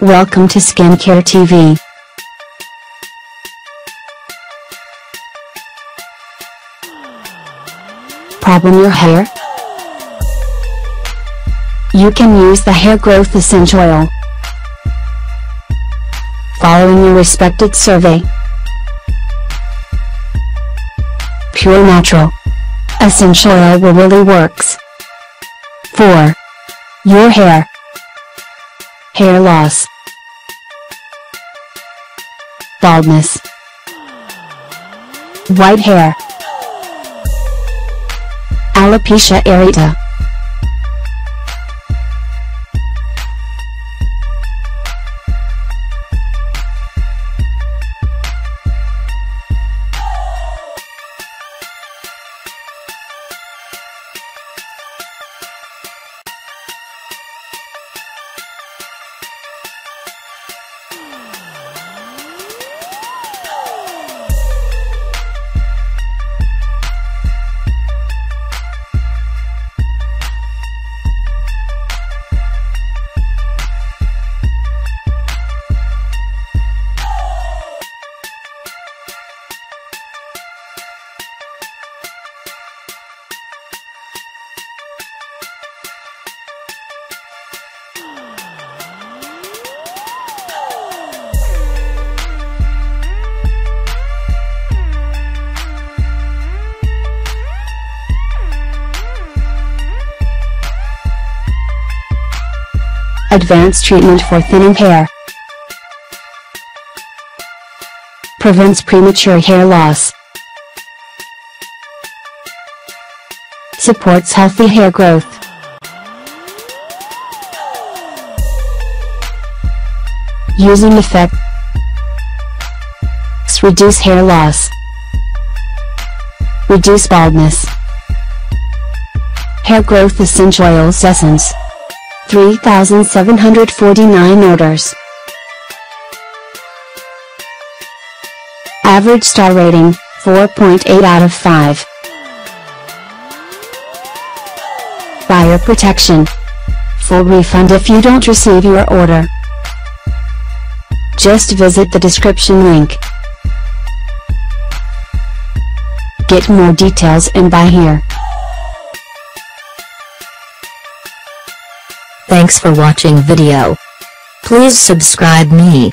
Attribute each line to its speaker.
Speaker 1: Welcome to Skincare TV. Problem your hair? You can use the hair growth essential oil. Following your respected survey. Pure natural. Essential oil really works. 4. Your hair. Hair loss. Baldness. White hair. Alopecia areata. Advanced treatment for thinning hair. Prevents premature hair loss. Supports healthy hair growth. Using effect. Reduce hair loss. Reduce baldness. Hair growth essential oils essence. 3,749 orders. Average star rating, 4.8 out of 5. Buyer protection. Full refund if you don't receive your order. Just visit the description link. Get more details and buy here.
Speaker 2: Thanks for watching video. Please subscribe me.